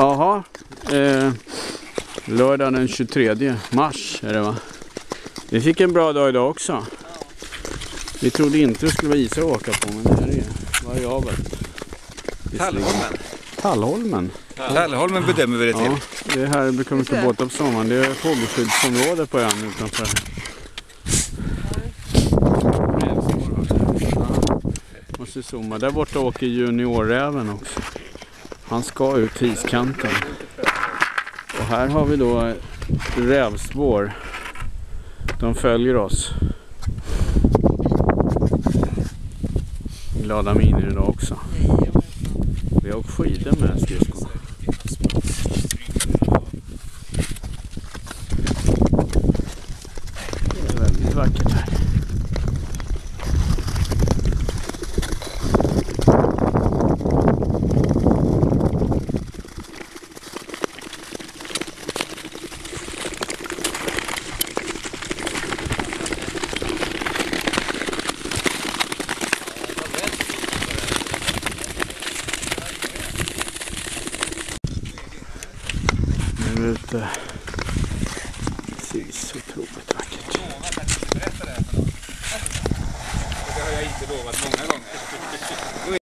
Jaha. Eh, lördag den 23 mars är det va? Vi fick en bra dag idag också. Vi trodde inte det skulle vara isar att åka på men det här är variabelt. Tallholmen. Tallholmen. Tallholmen bedömer vi det till. Ja, det är här det brukar mycket båtar på sommaren. Det är fågelskyddsområde på ön utanför. Måste zooma. Där borta åker juniorräven också. Han ska ut till iskanten. Och här har vi då rävspår. De följer oss. Glada miner idag också. Vi har åkt skidor med skridskon. Det är väldigt vackert här. nu ute. Precis, otroligt vackert. Det har inte lovat många gånger.